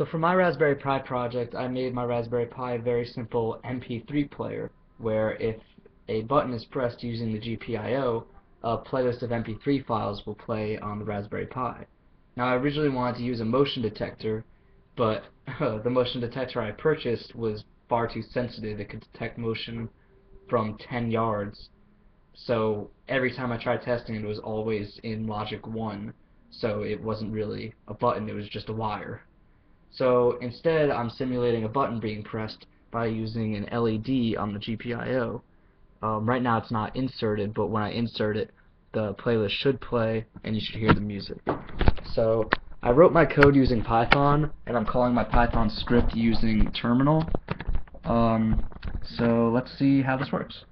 So for my Raspberry Pi project, I made my Raspberry Pi a very simple MP3 player, where if a button is pressed using the GPIO, a playlist of MP3 files will play on the Raspberry Pi. Now I originally wanted to use a motion detector, but the motion detector I purchased was far too sensitive. It could detect motion from 10 yards. So every time I tried testing it, it was always in logic 1, so it wasn't really a button, it was just a wire. So instead, I'm simulating a button being pressed by using an LED on the GPIO. Um, right now it's not inserted, but when I insert it, the playlist should play, and you should hear the music. So I wrote my code using Python, and I'm calling my Python script using terminal. Um, so let's see how this works.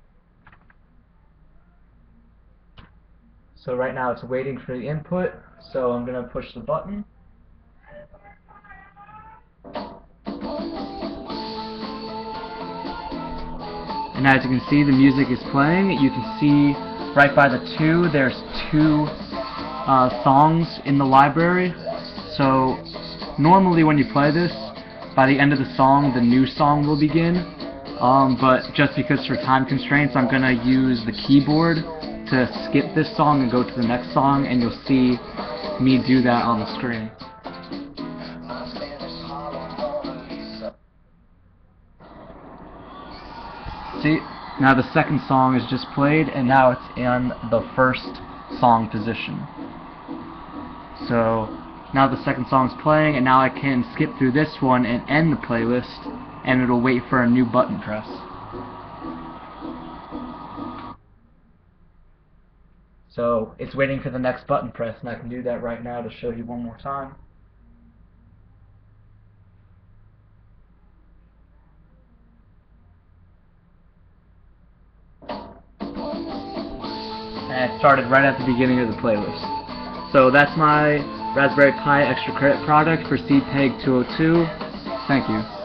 So right now it's waiting for the input, so I'm going to push the button. And as you can see, the music is playing. You can see right by the two, there's two uh, songs in the library. So normally when you play this, by the end of the song, the new song will begin. Um, but just because for time constraints, I'm going to use the keyboard to skip this song and go to the next song, and you'll see me do that on the screen. See, now the second song is just played, and now it's in the first song position. So, now the second song is playing, and now I can skip through this one and end the playlist, and it'll wait for a new button press. So, it's waiting for the next button press, and I can do that right now to show you one more time. Started right at the beginning of the playlist. So that's my Raspberry Pi extra credit product for CPEG 202. Thank you.